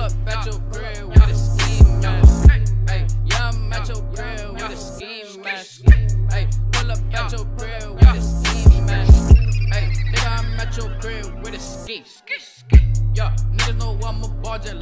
Pull up at your grill with a ski mask. Hey, yeah, I'm at your grill with a ski mask. Hey, pull up at your grill with a ski mask. Hey, nigga, I'm at your grill with a ski.